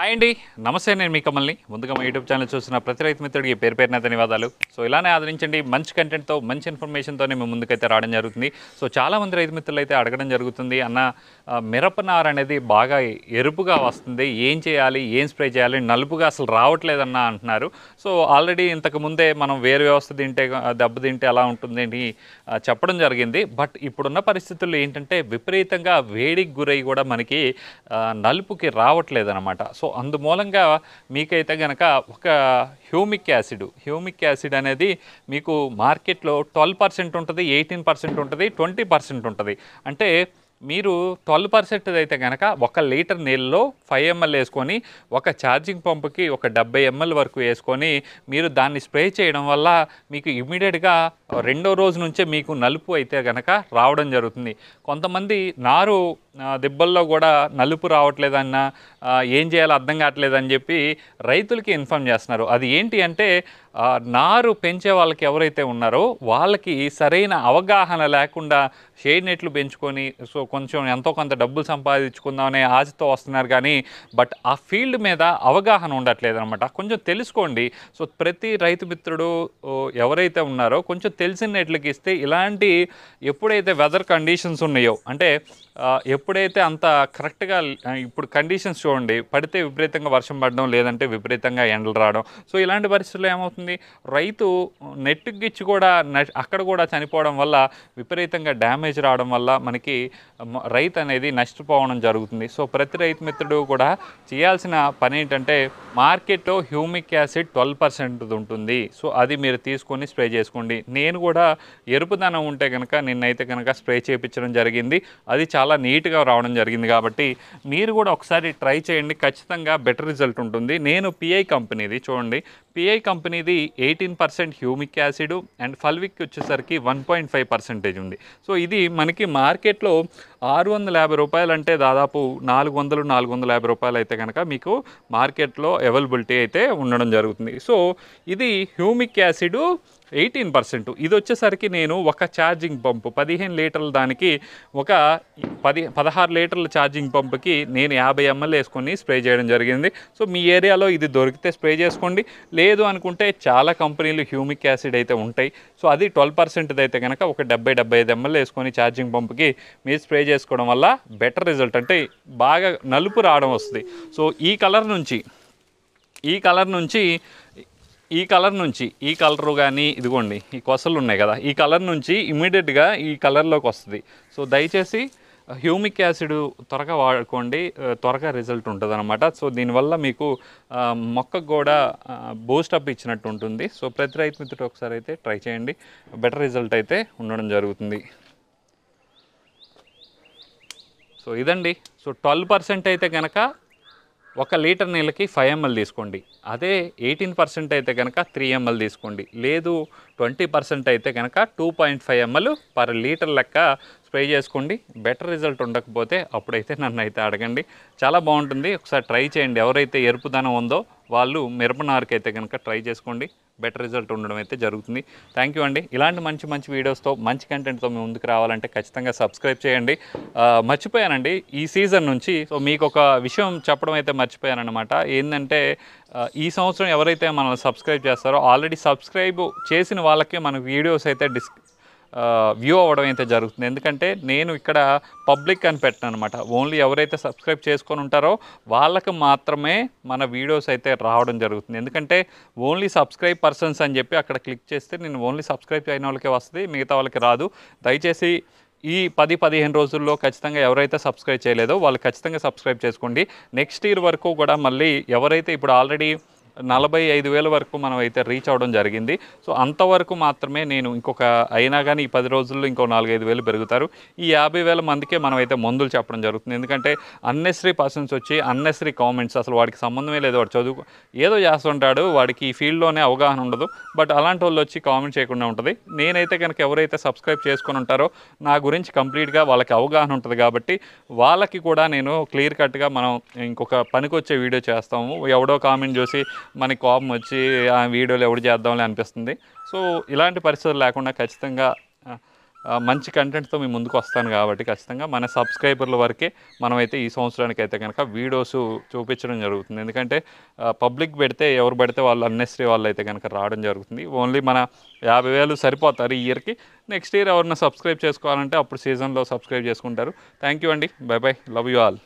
Hi అండి. నమస్తే నేను మీ కమల్ని. ముందుగా మా యూట్యూబ్ ఛానల్ చూసిన ప్రతి రైతు మిత్రుడికి పేరు పేరున ధన్యవాదాలు. సో ఇలానే ఆదరించండి. మంచి కంటెంట్తో మంచి ఇన్ఫర్మేషన్తోనే మేము ముందుకైతే రావడం జరుగుతుంది. సో చాలామంది రైతు మిత్రులు అయితే అడగడం జరుగుతుంది అన్న మిరపనార అనేది బాగా ఎరుపుగా వస్తుంది. ఏం చేయాలి? ఏం స్ప్రే చేయాలి? నలుపుగా అసలు రావట్లేదన్న అంటున్నారు. సో ఆల్రెడీ ఇంతకు ముందే మనం వేరు వ్యవస్థ తింటే దెబ్బ తింటే ఎలా ఉంటుంది అని చెప్పడం జరిగింది. బట్ ఇప్పుడున్న పరిస్థితుల్లో ఏంటంటే విపరీతంగా వేడికి గురై కూడా మనకి నలుపుకి రావట్లేదన్నమాట. సో అందుమూలంగా మీకైతే గనక ఒక హ్యూమిక్ యాసిడ్ హ్యూమిక్ యాసిడ్ అనేది మీకు మార్కెట్లో ట్వెల్వ్ పర్సెంట్ ఉంటుంది ఎయిటీన్ పర్సెంట్ ఉంటుంది ట్వంటీ పర్సెంట్ ఉంటుంది. అంటే మీరు ట్వెల్వ్ పర్సెంట్ అయితే కనుక ఒక లీటర్ నీళ్ళలో ఫైవ్ ఎంఎల్ వేసుకొని ఒక ఛార్జింగ్ పంపుకి ఒక డెబ్బై ఎంఎల్ వరకు వేసుకొని మీరు దాన్ని స్ప్రే చేయడం వల్ల మీకు ఇమీడియట్గా రెండో రోజు నుంచే మీకు నలుపు అయితే కనుక రావడం జరుగుతుంది. కొంతమంది నారు దిబ్బల్లో కూడా నలుపు రావట్లేదన్న ఏం చేయాలో అర్థం కావట్లేదని చెప్పి రైతులకి ఇన్ఫామ్ చేస్తున్నారు. అది ఏంటి అంటే నారు పెంచే వాళ్ళకి ఎవరైతే ఉన్నారో వాళ్ళకి సరైన అవగాహన లేకుండా షేడ్ నెట్లు పెంచుకొని సో కొంచెం ఎంతో కొంత డబ్బులు సంపాదించుకుందామనే ఆశతో వస్తున్నారు కానీ బట్ ఆ ఫీల్డ్ మీద అవగాహన ఉండట్లేదు అనమాట కొంచెం తెలుసుకోండి. సో ప్రతి రైతు మిత్రుడు ఎవరైతే ఉన్నారో కొంచెం తెలిసిన నెట్లకి ఇస్తే ఇలాంటి ఎప్పుడైతే వెదర్ కండిషన్స్ ఉన్నాయో అంటే ఎప్పుడైతే అంత కరెక్ట్గా ఇప్పుడు కండిషన్స్ చూడండి పడితే విపరీతంగా వర్షం పడడం లేదంటే విపరీతంగా ఎండలు రావడం. సో ఇలాంటి పరిస్థితుల్లో ఏమవుతుంది? రైతు నెట్ గిచ్చి కూడా అక్కడ కూడా చనిపోవడం వల్ల విపరీతంగా డ్యామేజ్ రావడం వల్ల మనకి రైతు అనేది నష్టపోవడం జరుగుతుంది. సో ప్రతి రైతు మిత్రుడు కూడా చేయాల్సిన పని ఏంటంటే మార్కెట్లో హ్యూమిక్ యాసిడ్ ట్వెల్వ్ పర్సెంట్ ఉంటుంది. సో అది మీరు తీసుకొని స్ప్రే చేసుకోండి. నేను కూడా ఎరుపుదనం ఉంటే కనుక నిన్నైతే కనుక స్ప్రే చేయించడం జరిగింది. అది చాలా నీట్గా రావడం జరిగింది కాబట్టి మీరు కూడా ఒకసారి ట్రై చేయండి. ఖచ్చితంగా బెటర్ రిజల్ట్ ఉంటుంది. నేను పిఐ కంపెనీది చూడండి. పిఐ కంపెనీది eighteen percent humic acid and fulvic వచ్చేసరికి వన్ పాయింట్ ఫైవ్ పర్సెంటేజ్ ఉంది. సో ఇది మనకి మార్కెట్లో ఆరు వందల యాభై రూపాయలు అంటే దాదాపు నాలుగు వందలు నాలుగు వందల యాభై రూపాయలు అయితే కనుక మీకు మార్కెట్లో అవైలబిలిటీ అయితే ఉండడం జరుగుతుంది. సో ఇది హ్యూమిక్ యాసిడ్ ఎయిటీన్ పర్సెంట్. ఇది వచ్చేసరికి నేను ఒక ఛార్జింగ్ పంపు పదిహేను లీటర్ల దానికి ఒక పది పదహారు లీటర్ల ఛార్జింగ్ పంపుకి నేను యాభై ఎంఎల్ వేసుకొని స్ప్రే చేయడం జరిగింది. సో మీ ఏరియాలో ఇది దొరికితే స్ప్రే చేసుకోండి. లేదు అనుకుంటే చాలా కంపెనీలు హ్యూమిక్ యాసిడ్ అయితే ఉంటాయి. సో అది ట్వెల్వ్ పర్సెంట్ అయితే కనుక ఒక డెబ్బై డెబ్బై ఐదు ఎంఎల్ వేసుకొని ఛార్జింగ్ పంపుకి మీరు స్ప్రే చేసుకోవడం వల్ల బెటర్ రిజల్ట్ అంటే బాగా నలుపు రావడం వస్తుంది. సో ఈ కలర్ నుంచి ఈ కలర్ నుంచి ఈ కలర్ నుంచి ఈ కలరు కానీ ఇదిగోండి ఈ కొసలు ఉన్నాయి కదా ఈ కలర్ నుంచి ఇమీడియట్గా ఈ కలర్లోకి వస్తుంది. సో దయచేసి హ్యూమిక్ యాసిడ్ త్వరగా వాడుకోండి త్వరగా రిజల్ట్ ఉంటుంది అనమాట సో దీనివల్ల మీకు మొక్కకు కూడా బూస్టప్ ఇచ్చినట్టు ఉంటుంది. సో ప్రతి రైతు మిత్రుడు ఒకసారి అయితే ట్రై చేయండి. బెటర్ రిజల్ట్ అయితే ఉండడం జరుగుతుంది. సో ఇదండి. సో ట్వెల్వ్ పర్సెంట్ అయితే కనుక ఒక లీటర్ నీళ్ళకి ఫైవ్ ఎంఎల్ తీసుకోండి. అదే ఎయిటీన్ పర్సెంట్ అయితే కనుక త్రీ ఎంఎల్ తీసుకోండి. లేదు ట్వంటీ పర్సెంట్ అయితే కనుక two point five ML per litre లెక్క స్ప్రే చేసుకోండి. బెటర్ రిజల్ట్ ఉండకపోతే అప్పుడైతే నన్ను అయితే అడగండి. చాలా బాగుంటుంది. ఒకసారి ట్రై చేయండి. ఎవరైతే ఎరుపుదనం ఉందో వాళ్ళు మిరపనారుకి అయితే కనుక ట్రై చేసుకోండి. బెటర్ రిజల్ట్ ఉండడం అయితే జరుగుతుంది. థ్యాంక్ యూ అండి. ఇలాంటి మంచి మంచి వీడియోస్తో మంచి కంటెంట్తో మీ ముందుకు రావాలంటే ఖచ్చితంగా సబ్స్క్రైబ్ చేయండి. మర్చిపోయానండి. ఈ సీజన్ నుంచి సో మీకు ఒక విషయం చెప్పడం అయితే మర్చిపోయానమాట ఏంటంటే ఈ సంవత్సరం ఎవరైతే మనల్ని సబ్స్క్రైబ్ చేస్తారో ఆల్రెడీ సబ్స్క్రైబ్ చేసిన వాళ్ళకి మన వీడియోస్ అయితే డిస్ వ్యూ అవ్వడం అయితే జరుగుతుంది. ఎందుకంటే నేను ఇక్కడ పబ్లిక్ అని పెట్టాను అనమాట ఓన్లీ ఎవరైతే సబ్స్క్రైబ్ చేసుకొని ఉంటారో వాళ్ళకు మాత్రమే మన వీడియోస్ అయితే రావడం జరుగుతుంది. ఎందుకంటే ఓన్లీ సబ్స్క్రైబ్ పర్సన్స్ అని చెప్పి అక్కడ క్లిక్ చేస్తే నేను ఓన్లీ సబ్స్క్రైబ్ అయిన వాళ్ళకే వస్తుంది మిగతా వాళ్ళకి రాదు. దయచేసి ఈ పది పదిహేను రోజుల్లో ఖచ్చితంగా ఎవరైతే సబ్స్క్రైబ్ చేయలేదో వాళ్ళు ఖచ్చితంగా సబ్స్క్రైబ్ చేసుకోండి. నెక్స్ట్ ఇయర్ వరకు కూడా మళ్ళీ ఎవరైతే ఇప్పుడు ఆల్రెడీ నలభై ఐదు వేల వరకు మనం అయితే రీచ్ అవ్వడం జరిగింది. సో అంతవరకు మాత్రమే నేను ఇంకొక అయినా కానీ ఈ పది రోజుల్లో ఇంకో నాలుగైదు వేలు పెరుగుతారు. ఈ యాభై వేల మందికే మనం అయితే మందులు చెప్పడం జరుగుతుంది. ఎందుకంటే అన్నెసరీ పర్సన్స్ వచ్చి అన్నెసరీ కామెంట్స్ అసలు వాడికి సంబంధమే లేదు. వాడు చదువు ఏదో చేస్తుంటాడు వాడికి ఈ ఫీల్డ్లోనే అవగాహన ఉండదు. బట్ అలాంటి వాళ్ళు వచ్చి కామెంట్ చేయకుండా ఉంటుంది. నేనైతే కనుక ఎవరైతే సబ్స్క్రైబ్ చేసుకొని ఉంటారో నా గురించి కంప్లీట్గా వాళ్ళకి అవగాహన ఉంటుంది కాబట్టి వాళ్ళకి కూడా నేను క్లియర్ కట్గా మనం ఇంకొక పనికొచ్చే వీడియో చేస్తాము. ఎవడో కామెంట్ చూసి మనకి కోపం వచ్చి ఆ వీడియోలు ఎవడు చేద్దాంలే అనిపిస్తుంది. సో ఇలాంటి పరిస్థితులు లేకుండా ఖచ్చితంగా మంచి కంటెంట్తో మీ ముందుకు వస్తాను కాబట్టి ఖచ్చితంగా మన సబ్స్క్రైబర్ల వరకే మనమైతే ఈ సంవత్సరానికి అయితే కనుక వీడియోస్ చూపించడం జరుగుతుంది. ఎందుకంటే పబ్లిక్ పెడితే ఎవరు పెడితే వాళ్ళు అన్నెసరీ వాళ్ళు అయితే కనుక రావడం జరుగుతుంది. ఓన్లీ మన యాభై వేలు సరిపోతారు ఈ ఇయర్కి నెక్స్ట్ ఇయర్ ఎవరైనా సబ్స్క్రైబ్ చేసుకోవాలంటే అప్పుడు సీజన్లో సబ్స్క్రైబ్ చేసుకుంటారు. థ్యాంక్ యూ అండి. Bye bye love you all